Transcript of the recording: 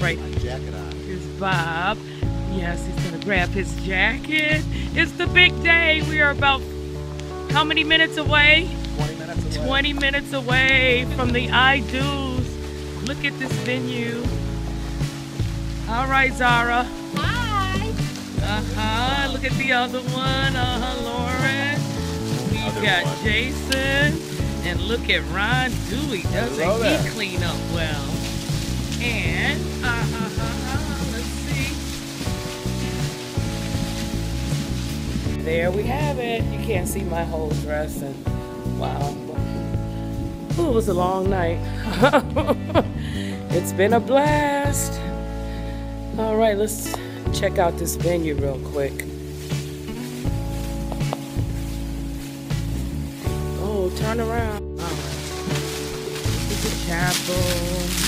right. My jacket on. Here's Bob. Yes, he's gonna grab his jacket. It's the big day. We are about how many minutes away? 20 minutes away. 20 minutes away from the I Do's. Look at this venue. All right, Zara. Hi. Uh-huh. Look at the other one. Uh-huh, Lauren. We've got one. Jason. And look at Ron Dewey. Doesn't he clean up well? And, uh-huh, let's see. There we have it. You can't see my whole dress. And wow. Ooh, it was a long night. it's been a blast. All right, let's check out this venue real quick. Oh, turn around. Oh. Right. This is the chapel.